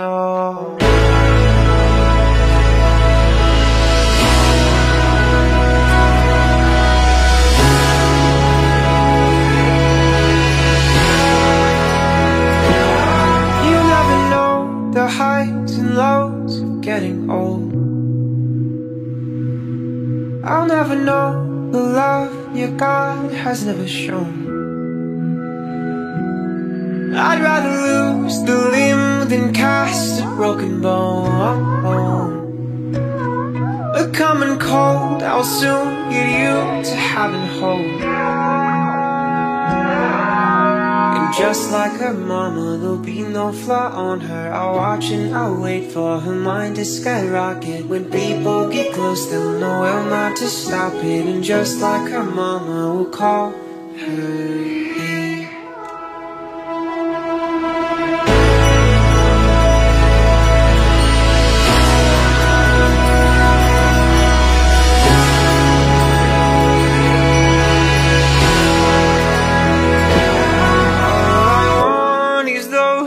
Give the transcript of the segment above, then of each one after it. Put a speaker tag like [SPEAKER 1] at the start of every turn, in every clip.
[SPEAKER 1] You never know the highs and lows of getting old. I'll never know the love your God has never shown. I'd rather lose the than cast a broken bone. A common cold, I'll soon get you to having hope. Just like her mama, there'll be no flaw on her I'll watch and I'll wait for her mind to skyrocket When people get close, they'll know well not to stop it And just like her mama, we'll call her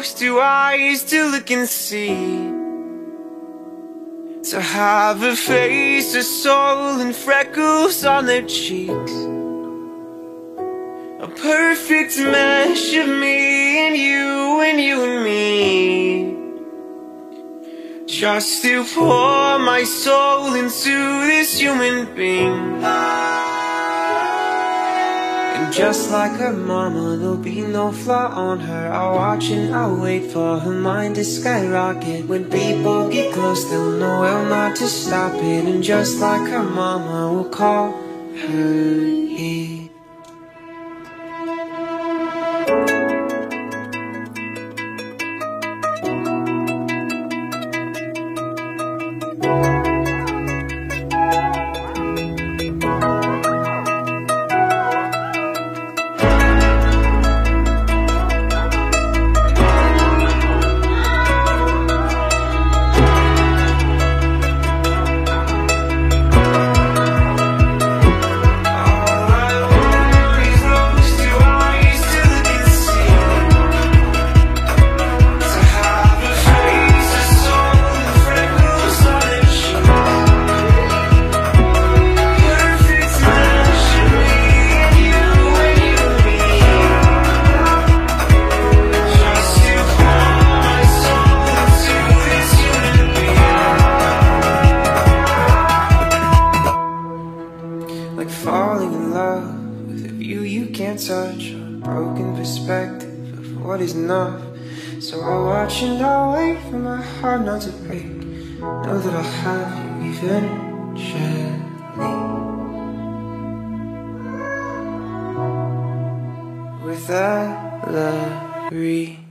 [SPEAKER 1] those two eyes to look and see. To have a face, a soul and freckles on their cheeks. A perfect mesh of me and you and you and me. Just to pour my soul into this human being just like her mama, there'll be no flaw on her. I'll watch and I'll wait for her mind to skyrocket. When people get close, they'll know well not to stop it. And just like her mama, we'll call her Eve can't touch a broken perspective of what is enough. So I'll watch and I'll wait for my heart not to break. Know that I'll have you eventually. With Valerie